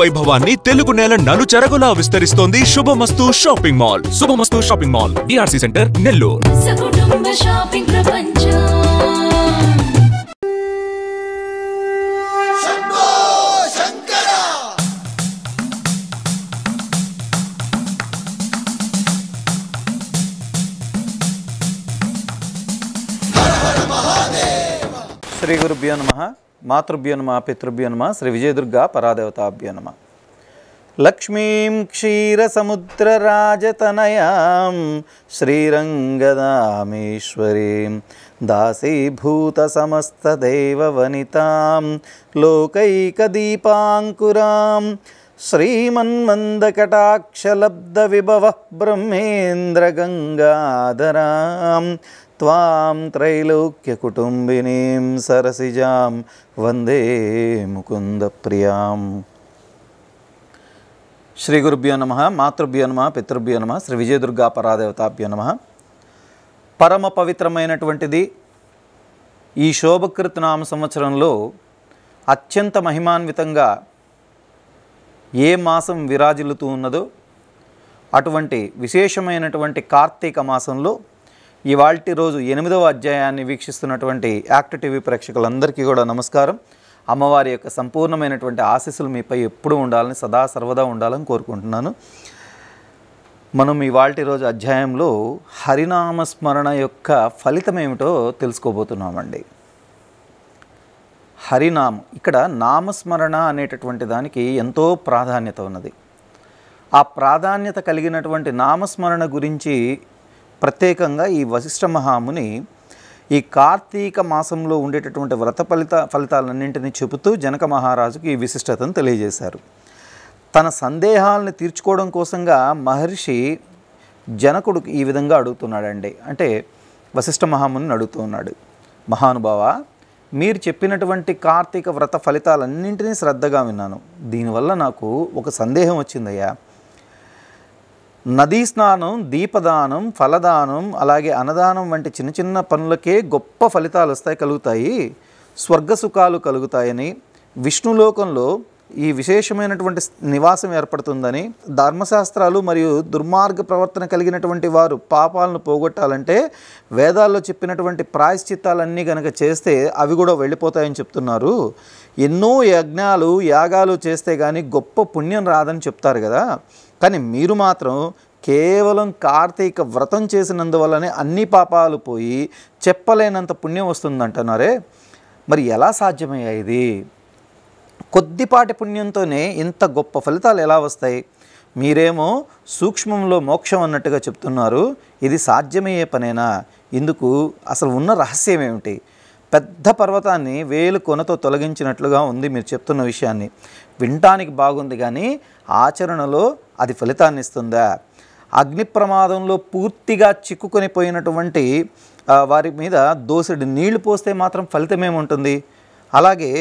వైభవాన్ని తెలుగు నేల నలుచెరగులా విస్తరిస్తోంది Shubhamastu shopping mall. Shubhamastu shopping mall DRC centre Nellore. సకుటుంబ shopping ప్రపంచం. శ్రీ గురుభ్యో నమ. మాతృభ్యో నమ పితృభ్యో నమ శ్రీ విజయదుర్గా పరాదేవతాభ్యో నమ లక్ష్మీం క్షీరసముద్రరాజతనయాం శ్రీరంగదామేశ్వరీం దాసీభూతసమస్తదేవవనితాం లోకైకదీపాంకురాం శ్రీమన్మందకటాక్షలబ్ధ విభవ బ్రహ్మేంద్రగంగాధరాం త్వాం త్రైలోక్యకుటుంబినీం సరసిజాం వందే ముకుందప్రియాం శ్రీ గురుభ్యో నమ మాతృభ్యో నమ పితృభ్యో నమ శ్రీ విజయదుర్గా పరాదేవతాభ్యో నమ పరమ పవిత్రమైనటువంటిది ఈ శోభకృత్ నామ సంవత్సరంలో అత్యంత మహిమాన్వితంగా ఏ మాసం విరాజిల్లుతూ ఉన్నదో అటువంటి విశేషమైనటువంటి కార్తీక మాసంలో ఇవాల్టి రోజు ఎనిమిదవ అధ్యాయాన్ని వీక్షిస్తున్నటువంటి యాక్ట్ టీవీ ప్రేక్షకులందరికీ కూడా నమస్కారం. అమ్మవారి యొక్క సంపూర్ణమైనటువంటి ఆశీస్సులు మీపై ఎప్పుడూ ఉండాలని సదా సర్వదా ఉండాలని కోరుకుంటున్నాను. మనం ఇవాల్టి రోజు అధ్యాయంలో హరినామస్మరణ యొక్క ఫలితం ఏమిటో తెలుసుకోబోతున్నామండి. హరినామం ఇక్కడ నామస్మరణ అనేటటువంటి దానికి ఎంతో ప్రాధాన్యత ఉన్నది. ఆ ప్రాధాన్యత కలిగినటువంటి నామస్మరణ గురించి ప్రత్యేకంగా ఈ వశిష్ఠ మహాముని ఈ కార్తీక మాసంలో ఉండేటటువంటి వ్రత ఫలిత ఫలితాలన్నింటినీ చెబుతూ జనక మహారాజుకి ఈ విశిష్టతను తెలియజేశారు. తన సందేహాలను తీర్చుకోవడం కోసంగా మహర్షి జనకుడు ఈ విధంగా అడుగుతున్నాడండి. అంటే వశిష్ఠ మహాముని అడుగుతూ ఉన్నాడు మహానుభావ మీరు చెప్పినటువంటి కార్తీక వ్రత ఫలితాలన్నింటినీ శ్రద్ధగా విన్నాను. దీనివల్ల నాకు ఒక సందేహం వచ్చిందయ్యా. నదీ స్నానం దీపదానం ఫలదానం అలాగే అన్నదానం వంటి చిన్న చిన్న పనులకే గొప్ప ఫలితాలు వస్తాయి కలుగుతాయి. స్వర్గ సుఖాలు కలుగుతాయని విష్ణులోకంలో ఈ విశేషమైనటువంటి నివాసం ఏర్పడుతుందని ధర్మశాస్త్రాలు మరియు దుర్మార్గ ప్రవర్తన కలిగినటువంటి వారు పాపాలను పోగొట్టాలంటే వేదాల్లో చెప్పినటువంటి ప్రాయశ్చిత్తాలన్నీ కనుక చేస్తే అవి కూడా వెళ్ళిపోతాయని చెప్తున్నారు. ఎన్నో యజ్ఞాలు యాగాలు చేస్తే కానీ గొప్ప పుణ్యం రాదని చెప్తారు కదా. కానీ మీరు మాత్రం కేవలం కార్తీక వ్రతం చేసినందువల్లనే అన్ని పాపాలు పోయి చెప్పలేనంత పుణ్యం వస్తుందంటున్నారే. మరి ఎలా సాధ్యమయ్యేది కొద్దిపాటి పుణ్యంతోనే ఇంత గొప్ప ఫలితాలు ఎలా వస్తాయి? మీరేమో సూక్ష్మంలో మోక్షం అన్నట్టుగా చెప్తున్నారు. ఇది సాధ్యమయ్యే పనేనా? ఇందుకు అసలు ఉన్న రహస్యం ఏమిటి? పెద్ద పర్వతాన్ని వేలు కొనతో తొలగించినట్లుగా ఉంది మీరు చెప్తున్న విషయాన్ని. వినటానికి బాగుంది కానీ ఆచరణలో అది ఫలితాన్ని ఇస్తుందా? అగ్ని ప్రమాదంలో పూర్తిగా చిక్కుకొని పోయినటువంటి వారి మీద దోసెడు నీళ్ళు పోస్తే మాత్రం ఫలితం ఏముంటుంది అలాగే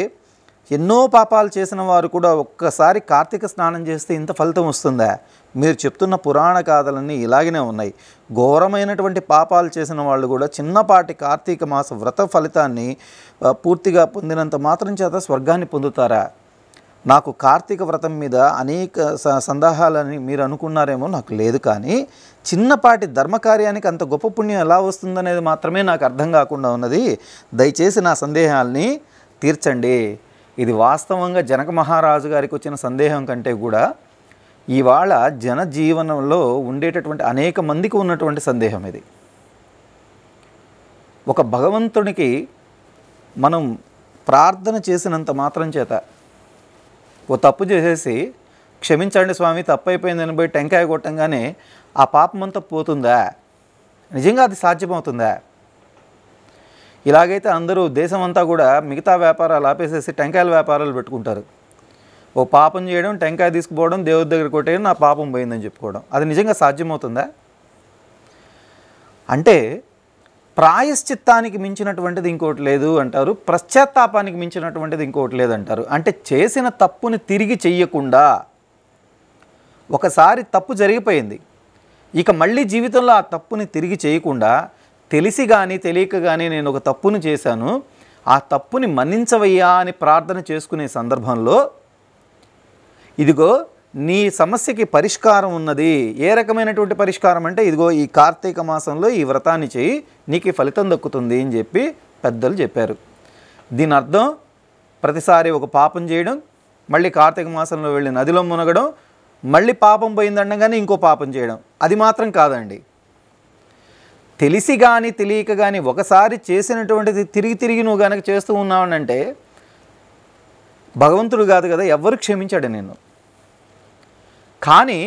ఎన్నో పాపాలు చేసిన వారు కూడా ఒక్కసారి కార్తీక స్నానం చేస్తే ఇంత ఫలితం వస్తుందా? మీరు చెప్తున్న పురాణ గాథలన్నీ ఇలాగనే ఉన్నాయి. ఘోరమైనటువంటి పాపాలు చేసిన వాళ్ళు కూడా చిన్నపాటి కార్తీక మాస వ్రత ఫలితాన్ని పూర్తిగా పొందినంత మాత్రం చేత స్వర్గాన్ని పొందుతారా? నాకు కార్తీక వ్రతం మీద అనేక స- సందేహాలని మీరు అనుకున్నారేమో నాకు లేదు కానీ చిన్నపాటి ధర్మకార్యానికి అంత గొప్ప పుణ్యం ఎలా వస్తుందనేది మాత్రమే నాకు అర్థం కాకుండా ఉన్నది. దయచేసి నా సందేహాల్ని తీర్చండి. ఇది వాస్తవంగా జనక మహారాజు గారికి వచ్చిన సందేహం కంటే కూడా ఇవాళ జనజీవనంలో ఉండేటటువంటి అనేక మందికి ఉన్నటువంటి సందేహం ఇది. ఒక భగవంతునికి మనం ప్రార్థన చేసినంత మాత్రం చేత ఓ తప్పు చేసేసి క్షమించండి స్వామి తప్పు అయిపోయిందని పోయి టెంకాయ కొట్టంగానే ఆ పాపమంతా పోతుందా? నిజంగా అది సాధ్యమవుతుందా? ఇలాగైతే అందరూ దేశమంతా కూడా మిగతా వ్యాపారాలు ఆపేసేసి టెంకాయల వ్యాపారాలు పెట్టుకుంటారు. ఓ పాపం చేయడం టెంకాయ తీసుకుపోవడం దేవుడి దగ్గర కొట్టేయడం నా పాపం పోయిందని చెప్పుకోవడం. అది నిజంగా సాధ్యమవుతుందా? అంటే ప్రాయశ్చిత్తానికి మించినటువంటిది ఇంకోటి లేదు అంటారు ప్రశ్చాత్తాపానికి మించినటువంటిది ఇంకోటి లేదంటారు. అంటే చేసిన తప్పుని తిరిగి చెయ్యకుండా ఒకసారి తప్పు జరిగిపోయింది. ఇక మళ్ళీ జీవితంలో ఆ తప్పుని తిరిగి చేయకుండా తెలిసి కానీ తెలియక కానీ నేను ఒక తప్పును చేశాను. ఆ తప్పుని మన్నించవయ్యా అని ప్రార్థన చేసుకునే సందర్భంలో ఇదిగో నీ సమస్యకి పరిష్కారం ఉన్నది. ఏ రకమైనటువంటి పరిష్కారం అంటే ఇదిగో ఈ కార్తీక మాసంలో ఈ వ్రతాన్ని చేయి నీకు ఫలితం దక్కుతుంది అని చెప్పి పెద్దలు చెప్పారు. దీని అర్థం ప్రతిసారి ఒక పాపం చేయడం మళ్ళీ కార్తీక మాసంలో వెళ్ళి నదిలో మునగడం మళ్ళీ పాపం పోయిందండగానే ఇంకో పాపం చేయడం. అది మాత్రం కాదండి. తెలిసి కానీ తెలియక కానీ ఒకసారి చేసినటువంటిది తిరిగి తిరిగి నువ్వు కనుక చేస్తూ ఉన్నావనంటే భగవంతుడు కాదు కదా ఎవరు క్షమించాడు నేను కానీ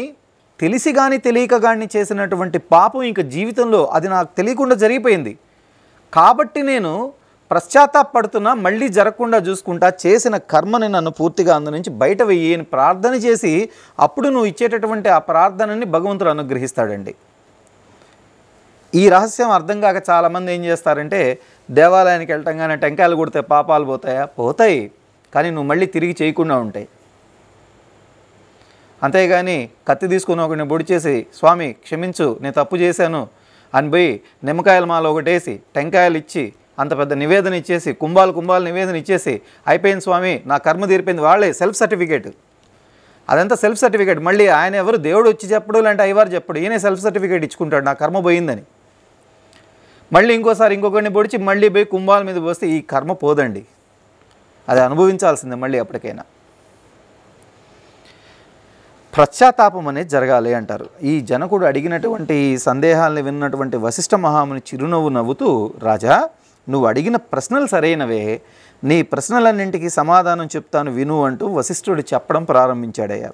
తెలిసి కానీ తెలియక కానీ చేసినటువంటి పాపం ఇంక జీవితంలో అది నాకు తెలియకుండా జరిగిపోయింది. కాబట్టి నేను పశ్చాత్తాపడుతున్నా మళ్ళీ జరగకుండా చూసుకుంటా చేసిన కర్మని నన్ను పూర్తిగా అందు నుంచి బయట వెయ్యి అని ప్రార్థన చేసి అప్పుడు నువ్వు ఇచ్చేటటువంటి ఆ ప్రార్థనని భగవంతుడు అనుగ్రహిస్తాడండి. ఈ రహస్యం అర్థం కాక చాలామంది ఏం చేస్తారంటే దేవాలయానికి వెళ్ళటంగానే టెంకాయలు కొడితే పాపాలు పోతాయా? పోతాయి. కానీ నువ్వు మళ్ళీ తిరిగి చేయకుండా ఉంటాయి అంతేగాని కత్తి తీసుకుని ఒకరిని పొడి చేసి స్వామి క్షమించు నేను తప్పు చేశాను అని పోయి నిమ్మకాయల మాల ఒకటేసి టెంకాయలు ఇచ్చి అంత పెద్ద నివేదన ఇచ్చేసి కుంభాలు కుంభాలు నివేదన ఇచ్చేసి అయిపోయింది స్వామి నా కర్మ తీరిపోయింది వాళ్ళే సెల్ఫ్ సర్టిఫికేట్. అదంతా సెల్ఫ్ సర్టిఫికేట్. మళ్ళీ ఆయన ఎవరు? దేవుడు వచ్చి చెప్పడు లేదంటే అయ్యవారు చెప్పడు. ఈయనే సెల్ఫ్ సర్టిఫికేట్ ఇచ్చుకుంటాడు నా కర్మ పోయిందని. మళ్ళీ ఇంకోసారి ఇంకొకరిని పొడిచి మళ్ళీ పోయి కుంభాల మీద పోస్తే ఈ కర్మ పోదండి. అది అనుభవించాల్సిందే మళ్ళీ ఎప్పటికైనా. పశ్చాత్తాపం అనేది జరగాలి అంటారు. ఈ జనకుడు అడిగినటువంటి ఈ సందేహాల్ని విన్నటువంటి వశిష్ఠ మహాముని చిరునవ్వు నవ్వుతూ రాజా నువ్వు అడిగిన ప్రశ్నలు సరైనవే. నీ ప్రశ్నలన్నింటికి సమాధానం చెప్తాను విను అంటూ వశిష్ఠుడు చెప్పడం ప్రారంభించాడయ్యా.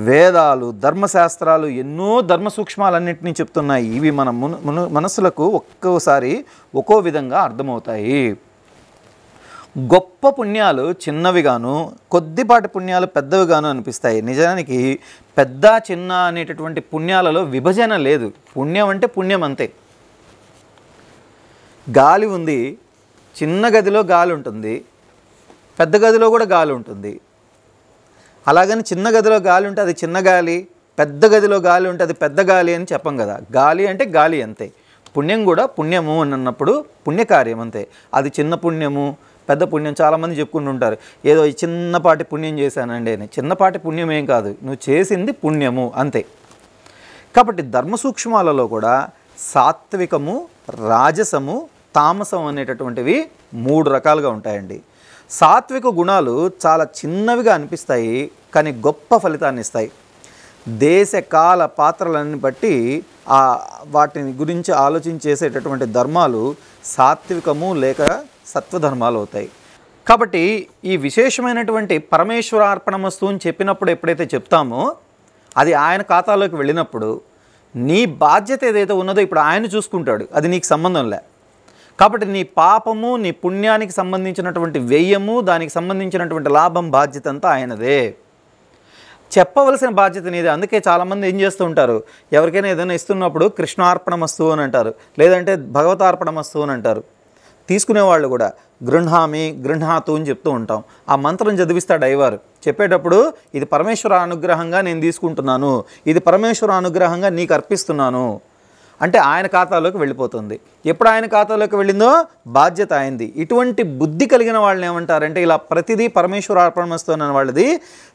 వేదాలు ధర్మశాస్త్రాలు ఎన్నో ధర్మ సూక్ష్మాలన్నింటినీ చెప్తున్నాయి. ఇవి మన మును మును మనసులకు ఒక్కోసారి ఒక్కో విధంగా అర్థమవుతాయి. గొప్ప పుణ్యాలు చిన్నవిగాను కొద్దిపాటి పుణ్యాలు పెద్దవిగాను అనిపిస్తాయి. నిజానికి పెద్ద చిన్న అనేటటువంటి పుణ్యాలలో విభజన లేదు. పుణ్యం అంటే పుణ్యం అంతే. గాలి ఉంది చిన్న గదిలో గాలి ఉంటుంది పెద్ద గదిలో కూడా గాలి ఉంటుంది. అలాగని చిన్న గదిలో గాలి ఉంటే అది చిన్న గాలి పెద్ద గదిలో గాలి ఉంటే అది పెద్ద గాలి అని చెప్పం కదా. గాలి అంటే గాలి అంతే. పుణ్యం కూడా పుణ్యము అని అన్నప్పుడు పుణ్యకార్యం అంతే. అది చిన్న పుణ్యము పెద్ద పుణ్యం చాలామంది చెప్పుకుంటూ ఉంటారు. ఏదో చిన్నపాటి పుణ్యం చేశానండి అని. చిన్నపాటి పుణ్యం ఏం కాదు. నువ్వు చేసింది పుణ్యము అంతే. కాబట్టి ధర్మ సూక్ష్మాలలో కూడా సాత్వికము రాజసము తామసం అనేటటువంటివి మూడు రకాలుగా ఉంటాయండి. సాత్విక గుణాలు చాలా చిన్నవిగా అనిపిస్తాయి కానీ గొప్ప ఫలితాన్ని ఇస్తాయి. దేశ కాల పాత్రలన్నీ బట్టి ఆ వాటిని గురించి ఆలోచించేసేటటువంటి ధర్మాలు సాత్వికము లేక సత్వధర్మాలు అవుతాయి. కాబట్టి ఈ విశేషమైనటువంటి పరమేశ్వరార్పణమస్తు అని చెప్పినప్పుడు ఎప్పుడైతే చెప్తామో అది ఆయన ఖాతాలోకి వెళ్ళినప్పుడు నీ బాధ్యత ఏదైతే ఉన్నదో ఇప్పుడు ఆయన చూసుకుంటాడు అది నీకు సంబంధం లే. కాబట్టి నీ పాపము నీ పుణ్యానికి సంబంధించినటువంటి వ్యయము దానికి సంబంధించినటువంటి లాభం బాధ్యత అంతా ఆయనదే. చెప్పవలసిన బాధ్యత నీదే. అందుకే చాలామంది ఏం చేస్తూ ఉంటారు? ఎవరికైనా ఏదైనా ఇస్తున్నప్పుడు కృష్ణార్పణమస్తు అని అంటారు. లేదంటే భగవతార్పణమస్తు అని అంటారు. తీసుకునేవాళ్ళు కూడా గృహామి గృహాతు అని చెప్తూ ఉంటాం. ఆ మంత్రం చదివిస్తాడు అయ్యవారు చెప్పేటప్పుడు ఇది పరమేశ్వర అనుగ్రహంగా నేను తీసుకుంటున్నాను. ఇది పరమేశ్వర అనుగ్రహంగా నీకు అర్పిస్తున్నాను. అంటే ఆయన ఖాతాలోకి వెళ్ళిపోతుంది. ఎప్పుడు ఆయన ఖాతాలోకి వెళ్ళిందో? బాధ్యత అయింది ఇటువంటి బుద్ధి కలిగిన వాళ్ళని ఏమంటారంటే ఇలా ప్రతిదీ పరమేశ్వర అర్పణమస్తున్న వాళ్ళది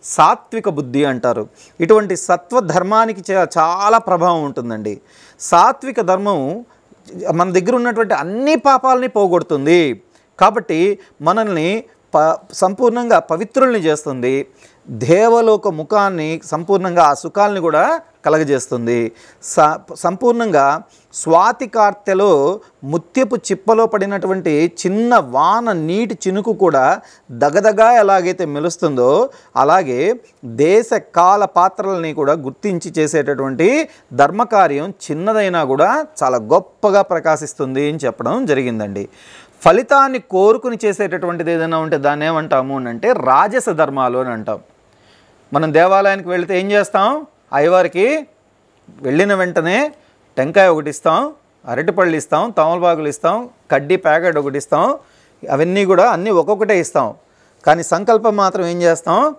సాత్విక బుద్ధి అంటారు. ఇటువంటి సత్వ ధర్మానికి చాలా ప్రభావం ఉంటుందండి. సాత్విక ధర్మం మన దగ్గర ఉన్నటువంటి అన్ని పాపాలని పోగొడుతుంది. కాబట్టి మనల్ని ప సంపూర్ణంగా పవిత్రుల్ని చేస్తుంది. దేవలోక ముఖాన్ని సంపూర్ణంగా ఆ సుఖాలని కూడా కలగజేస్తుంది. స సంపూర్ణంగా స్వాతి కార్తెలో ముత్యపు చిప్పలో పడినటువంటి చిన్న వాన నీటి చినుకు కూడా దగదగా ఎలాగైతే మెలుస్తుందో అలాగే దేశ కాల పాత్రలని కూడా గుర్తించి చేసేటటువంటి ధర్మకార్యం చిన్నదైనా కూడా చాలా గొప్పగా ప్రకాశిస్తుంది అని చెప్పడం జరిగిందండి. ఫలితాన్ని కోరుకుని చేసేటటువంటిది ఏదైనా ఉంటే దాన్ని ఏమంటాము అని అంటే రాజస ధర్మాలు అని అంటాం. మనం దేవాలయానికి వెళితే ఏం చేస్తాం? అయ్యవారికి వెళ్ళిన వెంటనే టెంకాయ ఒకటి ఇస్తాం అరటిపళ్ళు ఇస్తాం తమలపాకులు ఇస్తాం కడ్డీ ప్యాకెట్ ఒకటి ఇస్తాం అవన్నీ కూడా అన్నీ ఒక్కొక్కటే ఇస్తాం. కానీ సంకల్పం మాత్రం ఏం చేస్తాం?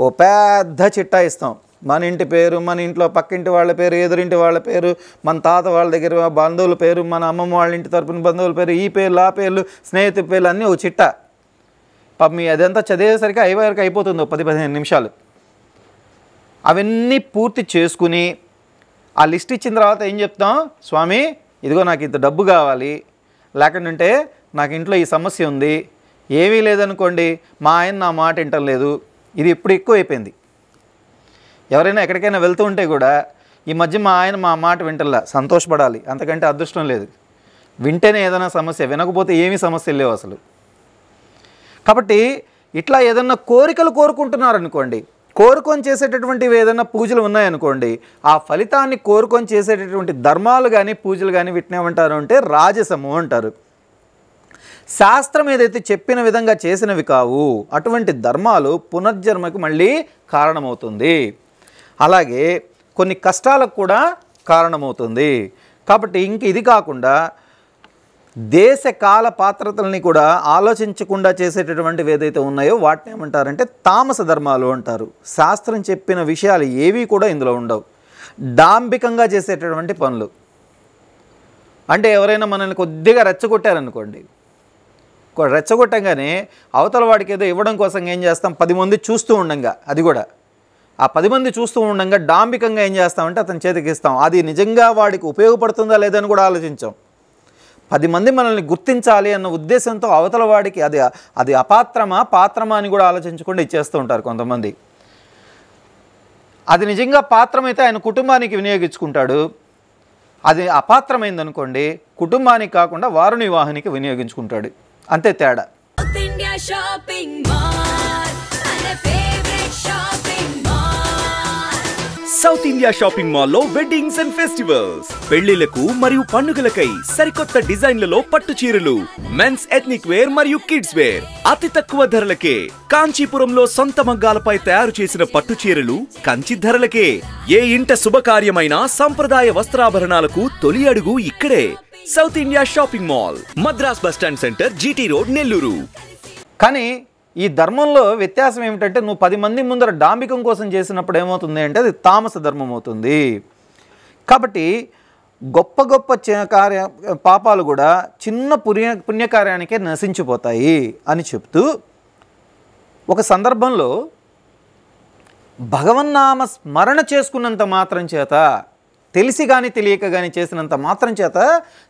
ఓ పెద్ద చిట్టా ఇస్తాం. మన ఇంటి పేరు మన ఇంట్లో పక్కింటి వాళ్ళ పేరు ఎదురింటి వాళ్ళ పేరు మన తాత వాళ్ళ దగ్గర బంధువుల పేరు మన అమ్మమ్మ వాళ్ళ ఇంటి తరపున బంధువుల పేరు ఈ పేర్లు ఆ పేర్లు స్నేహితుల పేర్లు అన్నీ ఓ చిట్టా. పాప మీ అదంతా చదివేసరికి అయ్యవారికి అయిపోతుంది ఓ పది పదిహేను నిమిషాలు. అవన్నీ పూర్తి చేసుకుని ఆ లిస్ట్ ఇచ్చిన తర్వాత ఏం చెప్తాం? స్వామి ఇదిగో నాకు ఇంత డబ్బు కావాలి. లేకుంటే నాకు ఇంట్లో ఈ సమస్య ఉంది. ఏమీ లేదనుకోండి మా ఆయన నా మాట వింటలేదు. ఇది ఇప్పుడు ఎక్కువ అయిపోయింది ఎవరైనా ఎక్కడికైనా వెళ్తూ ఉంటే కూడా ఈ మధ్య మా ఆయన మా మాట వింటల్లా సంతోషపడాలి. అంతకంటే అదృష్టం లేదు. వింటేనే ఏదైనా సమస్య వినకపోతే ఏమీ సమస్యలు లేవు అసలు. కాబట్టి ఇట్లా ఏదన్నా కోరికలు కోరుకుంటున్నారనుకోండి కోరుకొని చేసేటటువంటివి ఏదైనా పూజలు ఉన్నాయనుకోండి ఆ ఫలితాన్ని కోరుకొని చేసేటటువంటి ధర్మాలు కానీ పూజలు కానీ వీటిని ఏమంటారు అంటే రాజసము అంటారు. శాస్త్రం ఏదైతే చెప్పిన విధంగా చేసినవి కావు అటువంటి ధర్మాలు పునర్జన్మకి మళ్ళీ కారణమవుతుంది. అలాగే కొన్ని కష్టాలకు కూడా కారణమవుతుంది. కాబట్టి ఇంక ఇది కాకుండా దేశ కాల పాత్రతల్ని కూడా ఆలోచించకుండా చేసేటటువంటివి ఏదైతే ఉన్నాయో వాటిని ఏమంటారంటే తామస ధర్మాలు అంటారు. శాస్త్రం చెప్పిన విషయాలు ఏవి కూడా ఇందులో ఉండవు. డాంబికంగా చేసేటటువంటి పనులు. అంటే ఎవరైనా మనల్ని కొద్దిగా రెచ్చగొట్టారనుకోండి. రెచ్చగొట్టంగానే అవతల వాడికి ఏదో ఇవ్వడం కోసం ఏం చేస్తాం? పది మంది చూస్తూ ఉండంగా అది కూడా. ఆ పది మంది చూస్తూ ఉండంగా డాంబికంగా ఏం చేస్తామంటే అతని చేతికి ఇస్తాం అది నిజంగా వాడికి ఉపయోగపడుతుందా లేదని కూడా ఆలోచించాం. పది మంది మనల్ని గుర్తించాలి అన్న ఉద్దేశంతో అవతల వాడికి అది అది అపాత్రమా పాత్రమా అని కూడా ఆలోచించకుండా ఇచ్చేస్తూ ఉంటారు కొంతమంది. అది నిజంగా పాత్రమైతే ఆయన కుటుంబానికి వినియోగించుకుంటాడు. అది అపాత్రమైందనుకోండి కుటుంబానికి కాకుండా వారుని వాహనికి వినియోగించుకుంటాడు. అంతే తేడా. South India South India shopping మాల్లో వెడ్డింగ్స్ అండ్ ఫెస్టివల్స్. పెళ్ళిలకు మరియు పండుగలకై సరికొత్త డిజైన్లలో పట్టు చీరలు మెన్స్ ఎథ్నిక్ వేర్ మరియు కిడ్స్ వేర్. అతి తక్కువ ధరలకే కాంచీపురంలో సొంత మగ్గాలపై తయారు చేసిన పట్టు చీరలు కంచి ధరలకే. ఏ ఇంట శుభకార్యమైన సంప్రదాయ వస్త్రాభరణాలకు తొలి అడుగు ఇక్కడే. South India shopping mall Madras bus stand centre GT road Nellore. కానీ ఈ ధర్మంలో వ్యత్యాసం ఏమిటంటే నువ్వు పది మంది ముందర డాంబికం కోసం చేసినప్పుడు ఏమవుతుంది అంటే అది తామస ధర్మం అవుతుంది. కాబట్టి గొప్ప గొప్ప కార్య పాపాలు కూడా చిన్న పుణ్య పుణ్యకార్యానికే నశించిపోతాయి అని చెప్తూ ఒక సందర్భంలో భగవన్నామ స్మరణ చేసుకున్నంత మాత్రం చేత తెలిసి కానీ తెలియక కానీ చేసినంత మాత్రం చేత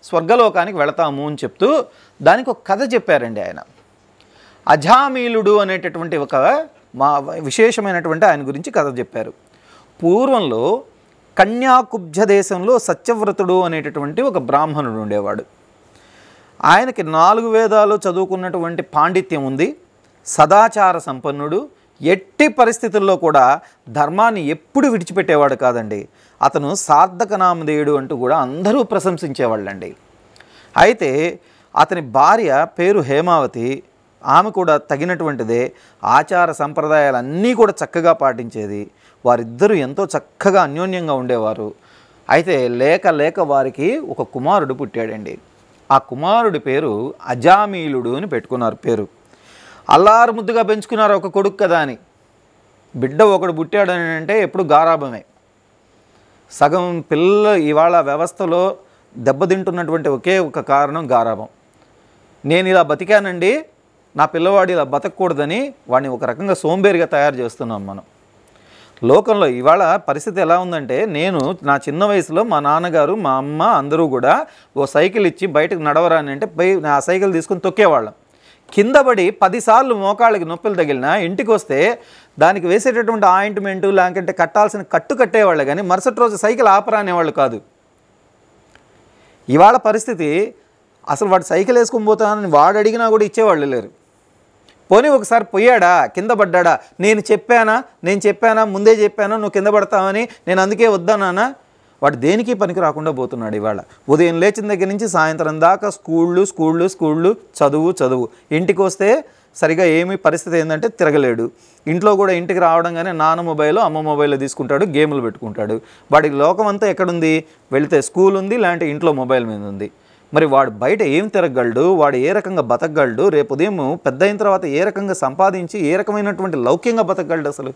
స్వర్గలోకానికి వెళతాము అని చెప్తూ దానికి ఒక కథ చెప్పారండి ఆయన. అజామీలుడు అనేటటువంటి ఒక మా విశేషమైనటువంటి ఆయన గురించి కథ చెప్పారు. పూర్వంలో కన్యాకుబ్జ దేశంలో సత్యవ్రతుడు అనేటటువంటి ఒక బ్రాహ్మణుడు ఉండేవాడు. ఆయనకి నాలుగు వేదాలు చదువుకున్నటువంటి పాండిత్యం ఉంది. సదాచార సంపన్నుడు. ఎట్టి పరిస్థితుల్లో కూడా ధర్మాన్ని ఎప్పుడు విడిచిపెట్టేవాడు కాదండి. అతను సార్థక నామధేయుడు అంటూ కూడా అందరూ ప్రశంసించేవాళ్ళండి. అయితే అతని భార్య పేరు హేమావతి. ఆమె కూడా తగినటువంటిదే ఆచార సంప్రదాయాలన్నీ కూడా చక్కగా పాటించేది. వారిద్దరూ ఎంతో చక్కగా అన్యోన్యంగా ఉండేవారు. అయితే లేక లేక వారికి ఒక కుమారుడు పుట్టాడండి. ఆ కుమారుడి పేరు అజామీలుడు అని పెట్టుకున్నారు పేరు. అల్లారు ముద్దుగా పెంచుకున్నారు ఒక కొడుకు కదా అని. బిడ్డ ఒకడు పుట్టాడని అంటే ఎప్పుడు గారాభమే. సగం పిల్లల ఇవాళ వ్యవస్థలో దెబ్బతింటున్నటువంటి ఒకే ఒక కారణం గారాభం. నేను ఇలా బతికానండి నా పిల్లవాడు ఇలా బతకూడదని వాడిని ఒక రకంగా సోంబేరిగా తయారు చేస్తున్నాం మనం. లోకంలో ఇవాళ పరిస్థితి ఎలా ఉందంటే నేను నా చిన్న వయసులో మా నాన్నగారు మా అమ్మ అందరూ కూడా ఓ సైకిల్ ఇచ్చి బయటకు నడవరాని అంటే పై ఆ సైకిల్ తీసుకుని తొక్కేవాళ్ళం. కింద పడి పదిసార్లు మోకాళ్ళకి నొప్పులు తగిలినా ఇంటికి వస్తే దానికి వేసేటటువంటి ఆయింట్మెంటు లేకంటే కట్టాల్సిన కట్టు కట్టేవాళ్ళు కానీ మరుసటి రోజు సైకిల్ ఆపరానేవాళ్ళు కాదు. ఇవాళ పరిస్థితి అసలు వాడు సైకిల్ వేసుకొని పోతానని వాడు అడిగినా కూడా ఇచ్చేవాళ్ళు లేరు. పోనీ ఒకసారి పోయాడా? కింద పడ్డాడా? నేను చెప్పానా? నేను చెప్పానా? ముందే చెప్పానా? నువ్వు కింద పడతావని నేను అందుకే వద్దన్నానా వాడు దేనికి పనికి రాకుండా పోతున్నాడు ఇవాళ. ఉదయం లేచిన దగ్గర నుంచి సాయంత్రం దాకా స్కూళ్ళు స్కూళ్ళు స్కూళ్ళు చదువు చదువు. ఇంటికి వస్తే సరిగా ఏమి పరిస్థితి ఏంటంటే తిరగలేడు. ఇంట్లో కూడా ఇంటికి రావడంగానే నాన్న మొబైల్ అమ్మ మొబైల్ తీసుకుంటాడు గేములు పెట్టుకుంటాడు. వాడికి లోకం అంతా ఎక్కడుంది? వెళితే స్కూల్ ఉంది లేదంటే ఇంట్లో మొబైల్ మీద ఉంది. మరి వాడు బయట ఏం తిరగలడు వాడు ఏ రకంగా బతకగలడు? రేపు ఉదయం పెద్ద అయిన తర్వాత ఏ రకంగా సంపాదించి ఏ రకమైనటువంటి లౌక్యంగా బతకగలడు అసలు?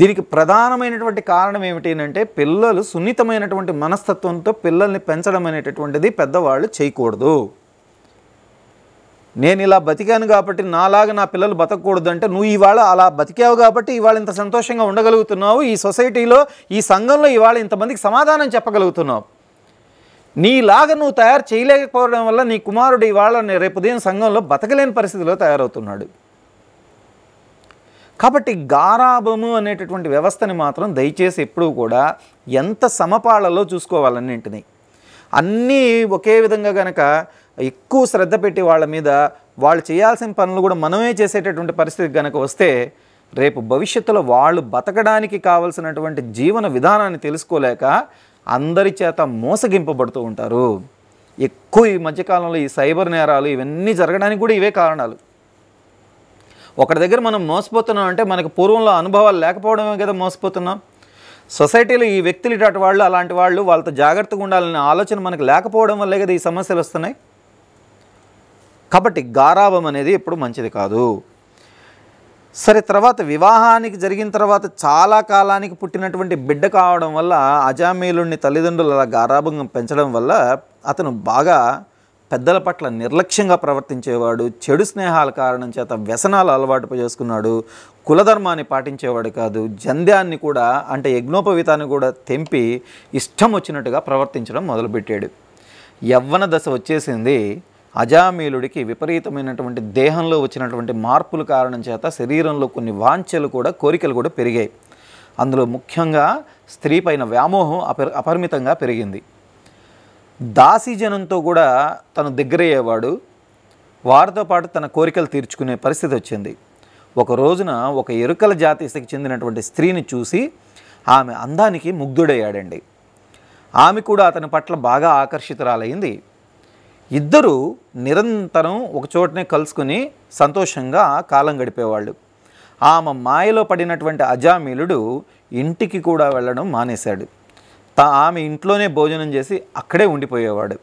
దీనికి ప్రధానమైనటువంటి కారణం ఏమిటి అంటే పిల్లలు సున్నితమైనటువంటి మనస్తత్వంతో పిల్లల్ని పెంచడం అనేటటువంటిది పెద్దవాళ్ళు చేయకూడదు. నేను ఇలా బతికాను కాబట్టి నాలాగా నా పిల్లలు బతకూడదు అంటే నువ్వు ఇవాళ అలా బతికావు కాబట్టి ఇవాళ ఇంత సంతోషంగా ఉండగలుగుతున్నావు. ఈ సొసైటీలో ఈ సంఘంలో ఇవాళ ఇంతమందికి సమాధానం చెప్పగలుగుతున్నావు. నీలాగా నువ్వు తయారు చేయలేకపోవడం వల్ల నీ కుమారుడు ఇవాళ రేపు ఉదయం సంఘంలో బతకలేని పరిస్థితిలో తయారవుతున్నాడు. కాబట్టి గారాభము అనేటటువంటి వ్యవస్థని మాత్రం దయచేసి ఎప్పుడూ కూడా ఎంత సమపాళలో చూసుకోవాలన్నింటినీ. అన్నీ ఒకే విధంగా కనుక ఎక్కువ శ్రద్ధ పెట్టి వాళ్ళ మీద వాళ్ళు చేయాల్సిన పనులు కూడా మనమే చేసేటటువంటి పరిస్థితి గనక వస్తే రేపు భవిష్యత్తులో వాళ్ళు బతకడానికి కావలసినటువంటి జీవన విధానాన్ని తెలుసుకోలేక అందరి చేత మోసగింపబడుతూ ఉంటారు. ఎక్కువ ఈ మధ్యకాలంలో ఈ సైబర్ నేరాలు ఇవన్నీ జరగడానికి కూడా ఇవే కారణాలు. ఒకటి దగ్గర మనం మోసపోతున్నాం అంటే మనకు పూర్వంలో అనుభవాలు లేకపోవడమే కదా మోసపోతున్నాం. సొసైటీలో ఈ వ్యక్తులు ఇటు వాళ్ళు అలాంటి వాళ్ళు వాళ్ళతో జాగ్రత్తగా ఉండాలనే ఆలోచన మనకు లేకపోవడం వల్లే కదా ఈ సమస్యలు వస్తున్నాయి. కాబట్టి గారాభం అనేది ఎప్పుడు మంచిది కాదు. సరే తర్వాత వివాహానికి జరిగిన తర్వాత చాలా కాలానికి పుట్టినటువంటి బిడ్డ కావడం వల్ల అజామీలుని తల్లిదండ్రులు అలా గారాభంగా పెంచడం వల్ల అతను బాగా పెద్దల పట్ల నిర్లక్ష్యంగా ప్రవర్తించేవాడు చెడు స్నేహాల కారణం చేత వ్యసనాలు అలవాటు చేసుకున్నాడు కులధర్మాన్ని పాటించేవాడు కాదు జంధ్యాన్ని కూడా అంటే యజ్ఞోపవీతాన్ని కూడా తెంపి ఇష్టం వచ్చినట్టుగా ప్రవర్తించడం మొదలుపెట్టాడు. యవ్వన దశ వచ్చేసింది అజామీలుడికి విపరీతమైనటువంటి దేహంలో వచ్చినటువంటి మార్పుల కారణం చేత శరీరంలో కొన్ని వాంఛలు కూడా కోరికలు కూడా పెరిగాయి. అందులో ముఖ్యంగా స్త్రీ పైన వ్యామోహం అపరి అపరిమితంగా పెరిగింది. దాసీజనంతో కూడా తను దగ్గరయ్యేవాడు. వారితో పాటు తన కోరికలు తీర్చుకునే పరిస్థితి వచ్చింది. ఒక రోజున ఒక ఎరుకల జాతికి చెందినటువంటి స్త్రీని చూసి ఆమె అందానికి ముగ్ధుడయ్యాడండి. ఆమె కూడా అతని పట్ల బాగా ఆకర్షితురాలైంది. ఇద్దరు నిరంతరం ఒకచోటనే కలుసుకుని సంతోషంగా కాలం గడిపేవాళ్ళు. ఆమె మాయలో పడినటువంటి అజామీలుడు ఇంటికి కూడా వెళ్ళడం మానేశాడు. తా ఆమె ఇంట్లోనే భోజనం చేసి అక్కడే ఉండిపోయేవాడు.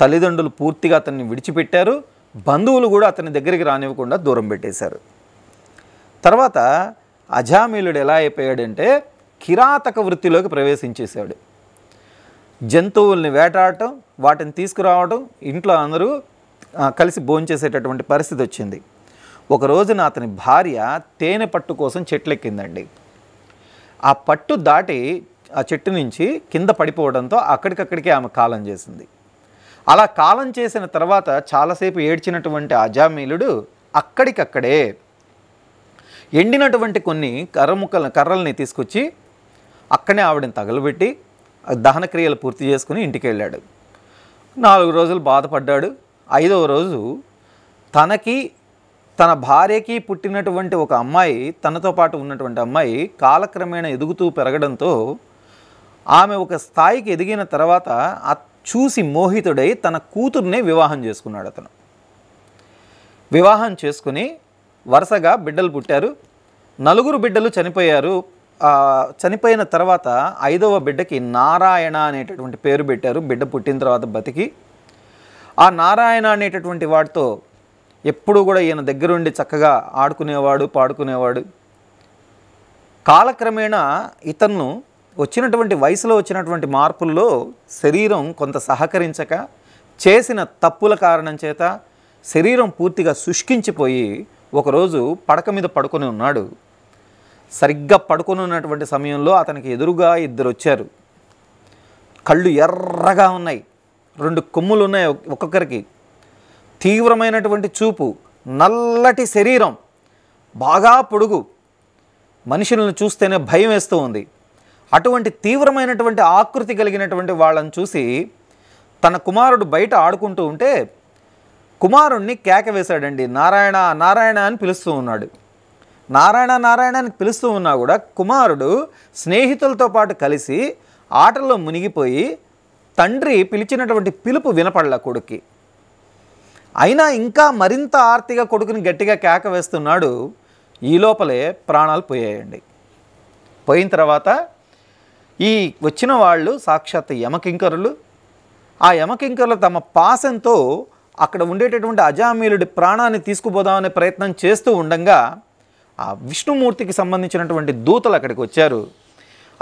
తల్లిదండ్రులు పూర్తిగా అతన్ని విడిచిపెట్టారు. బంధువులు కూడా అతని దగ్గరికి రానివ్వకుండా దూరం పెట్టేశారు. తర్వాత అజామీలుడు ఎలా అయిపోయాడంటే కిరాతక వృత్తిలోకి ప్రవేశించేశాడు. జంతువుల్ని వేటాడటం వాటిని తీసుకురావడం ఇంట్లో అందరూ కలిసి భోంచేసేటటువంటి పరిస్థితి వచ్చింది. ఒక రోజున అతని భార్య తేనె పట్టు కోసం చెట్లెక్కిందండి. ఆ పట్టు దాటి ఆ చెట్టు నుంచి కింద పడిపోవడంతో అక్కడికక్కడికే ఆమె కాలం చేసింది. అలా కాలం చేసిన తర్వాత చాలాసేపు ఏడ్చినటువంటి అజామీలుడు అక్కడికక్కడే ఎండినటువంటి కొన్ని కర్రముక్కల కర్రల్ని తీసుకొచ్చి అక్కడే ఆవిడని తగలబెట్టి దహన క్రియలు పూర్తి చేసుకుని ఇంటికి వెళ్ళాడు నాలుగు రోజులు బాధపడ్డాడు. ఐదవ రోజు తనకి తన భార్యకి పుట్టినటువంటి ఒక అమ్మాయి తనతో పాటు ఉన్నటువంటి అమ్మాయి కాలక్రమేణా ఎదుగుతూ పెరగడంతో ఆమె ఒక స్థాయికి ఎదిగిన తర్వాత చూసి మోహితుడై తన కూతుర్నే వివాహం చేసుకున్నాడు అతను. వివాహం చేసుకుని వరుసగా బిడ్డలు పుట్టారు. నలుగురు బిడ్డలు చనిపోయారు. చనిపోయిన తర్వాత ఐదవ బిడ్డకి నారాయణ అనేటటువంటి పేరు పెట్టారు. బిడ్డ పుట్టిన తర్వాత బతికి ఆ నారాయణ అనేటటువంటి వాడితో ఎప్పుడూ కూడా ఈయన దగ్గరుండి చక్కగా ఆడుకునేవాడు పాడుకునేవాడు. కాలక్రమేణా ఇతను వచ్చినటువంటి వయసులో వచ్చినటువంటి మార్పుల్లో శరీరం కొంత సహకరించక చేసిన తప్పుల కారణం చేత శరీరం పూర్తిగా శుష్కించిపోయి ఒకరోజు పడక మీద పడుకొని ఉన్నాడు. సరిగ్గా పడుకొని ఉన్నటువంటి సమయంలో అతనికి ఎదురుగా ఇద్దరు వచ్చారు కళ్ళు ఎర్రగా ఉన్నాయి. రెండు కొమ్ములు ఉన్నాయి ఒక్కొక్కరికి. తీవ్రమైనటువంటి చూపు నల్లటి శరీరం బాగా పొడుగు. మనుషులను చూస్తేనే భయం వేస్తూ ఉంది. అటువంటి తీవ్రమైనటువంటి ఆకృతి కలిగినటువంటి వాళ్ళని చూసి తన కుమారుడు బయట ఆడుకుంటూ ఉంటే కుమారుణ్ణి కేక వేశాడండి. నారాయణ నారాయణ అని పిలుస్తూ ఉన్నాడు. నారాయణ నారాయణ అని పిలుస్తూ ఉన్నా కూడా కుమారుడు స్నేహితులతో పాటు కలిసి ఆటల్లో మునిగిపోయి తండ్రి పిలిచినటువంటి పిలుపు వినపడల కొడుక్కి. అయినా ఇంకా మరింత ఆర్తిగా కొడుకుని గట్టిగా కేక వేస్తున్నాడు. ఈ లోపలే ప్రాణాలు పోయాయండి. పోయిన తర్వాత ఈ వచ్చిన వాళ్ళు సాక్షాత్ యమకింకరులు. ఆ యమకింకరులు తమ పాసంతో అక్కడ ఉండేటటువంటి అజామీలుడి ప్రాణాన్ని తీసుకుపోదామనే ప్రయత్నం చేస్తూ ఉండగా ఆ విష్ణుమూర్తికి సంబంధించినటువంటి దూతలు అక్కడికి వచ్చారు.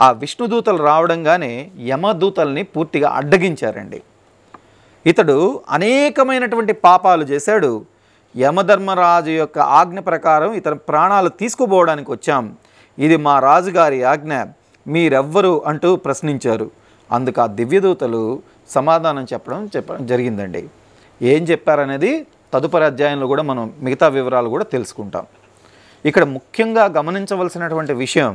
ఆ విష్ణుదూతలు రావడంగానే యమదూతల్ని పూర్తిగా అడ్డగించారండి. ఇతడు అనేకమైనటువంటి పాపాలు చేశాడు. యమధర్మరాజు యొక్క ఆజ్ఞ ప్రకారం ఇతని ప్రాణాలు తీసుకుపోవడానికి వచ్చాం. ఇది మా రాజుగారి ఆజ్ఞ. మీరెవ్వరు అంటూ ప్రశ్నించారు. అందుకు ఆ దివ్యదూతలు సమాధానం చెప్పడం చెప్పడం జరిగిందండి. ఏం చెప్పారనేది తదుపరి అధ్యాయంలో కూడా మనం మిగతా వివరాలు కూడా తెలుసుకుంటాం. ఇక్కడ ముఖ్యంగా గమనించవలసినటువంటి విషయం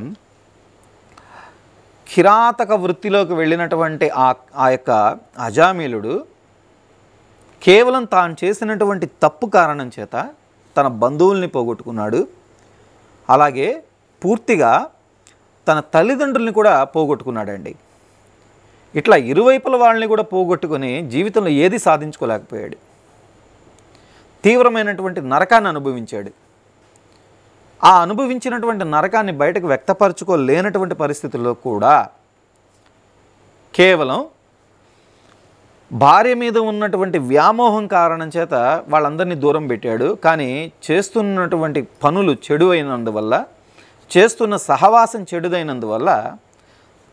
కిరాతక వృత్తిలోకి వెళ్ళినటువంటి ఆ ఆ యొక్క అజామీలుడు కేవలం తాను చేసినటువంటి తప్పు కారణం చేత తన బంధువుల్ని పోగొట్టుకున్నాడు. అలాగే పూర్తిగా తన తల్లిదండ్రుల్ని కూడా పోగొట్టుకున్నాడండి. ఇట్లా ఇరువైపుల వాళ్ళని కూడా పోగొట్టుకొని జీవితంలో ఏది సాధించుకోలేకపోయాడు. తీవ్రమైనటువంటి నరకాన్ని అనుభవించాడు. ఆ అనుభవించినటువంటి నరకాన్ని బయటకు వ్యక్తపరచుకోలేనటువంటి పరిస్థితుల్లో కూడా కేవలం భార్య మీద ఉన్నటువంటి వ్యామోహం కారణం చేత వాళ్ళందరినీ దూరం పెట్టాడు. కానీ చేస్తున్నటువంటి పనులు చెడు అయినందువల్ల చేస్తున్న సహవాసం చెడుదైనందువల్ల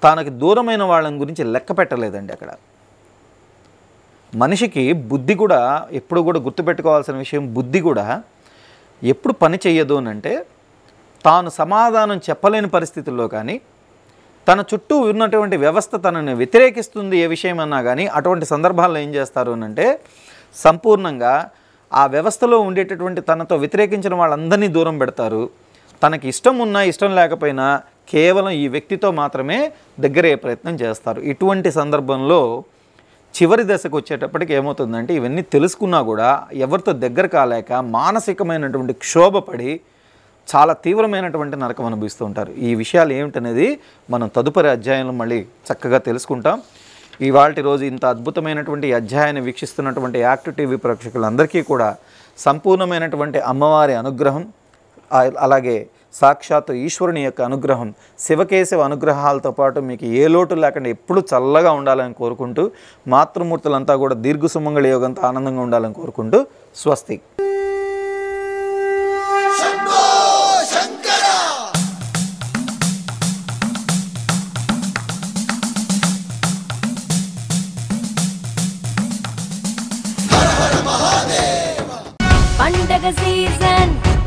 తనకి దూరమైన వాళ్ళని గురించి లెక్క పెట్టలేదండి అక్కడ. మనిషికి బుద్ధి కూడా ఎప్పుడు కూడా గుర్తుపెట్టుకోవాల్సిన విషయం బుద్ధి కూడా ఎప్పుడు పని చేయదు అని అంటే తాను సమాధానం చెప్పలేని పరిస్థితుల్లో కానీ తన చుట్టూ ఉన్నటువంటి వ్యవస్థ తనని వ్యతిరేకిస్తుంది ఏ విషయం అన్నా కానీ అటువంటి సందర్భాల్లో ఏం చేస్తారు అంటే సంపూర్ణంగా ఆ వ్యవస్థలో ఉండేటటువంటి తనతో వ్యతిరేకించిన వాళ్ళందరినీ దూరం పెడతారు. తనకి ఇష్టం ఉన్నా ఇష్టం లేకపోయినా కేవలం ఈ వ్యక్తితో మాత్రమే దగ్గరయ్యే ప్రయత్నం చేస్తారు. ఇటువంటి సందర్భంలో చివరి దశకు వచ్చేటప్పటికి ఏమవుతుందంటే ఇవన్నీ తెలుసుకున్నా కూడా ఎవరితో దగ్గర కాలేక మానసికమైనటువంటి క్షోభపడి చాలా తీవ్రమైనటువంటి నరకం అనుభవిస్తూ ఉంటారు. ఈ విషయాలు ఏమిటనేది మనం తదుపరి అధ్యాయంలో మళ్ళీ చక్కగా తెలుసుకుంటాం. ఇవాళ రోజు ఇంత అద్భుతమైనటువంటి అధ్యాయాన్ని వీక్షిస్తున్నటువంటి యాక్ట్ టీవీ ప్రేక్షకులందరికీ కూడా సంపూర్ణమైనటువంటి అమ్మవారి అనుగ్రహం అలాగే సాక్షాత్తు ఈశ్వరుని యొక్క అనుగ్రహం శివకేశవ అనుగ్రహాలతో పాటు మీకు ఏ లోటు లేకుండా ఎప్పుడు చల్లగా ఉండాలని కోరుకుంటూ మాతృమూర్తులంతా కూడా దీర్ఘ సుమంగళ యోగంతో ఆనందంగా ఉండాలని కోరుకుంటూ స్వస్తి.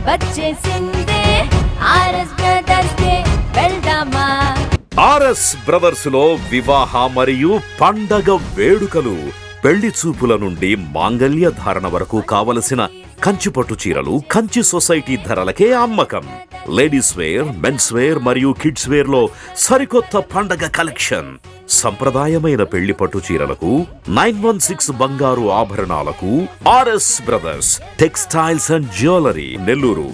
వచ్చేసిందే. ఆర్ఎస్ బ్రదర్స్ డే వెళ్దామా? ఆర్ఎస్ బ్రదర్స్లో వివాహ మరియు పండగ వేడుకలు పెళ్ళి చూపుల నుండి మాంగల్య ధారణ వరకు కావలసిన కంచిపట్టు చీరలు కంచి సొసైటీ ధరలకే అమ్మకం. లేడీస్ వేర్ మెన్స్ వేర్ మరియు కిడ్స్ వేర్లో సరికొత్త పండగ కలెక్షన్. సంప్రదాయమైన పెళ్ళి పట్టు చీరలకు నైన్ వన్ సిక్స్ బంగారు ఆభరణాలకు RS brothers textiles and jewellery Nellore.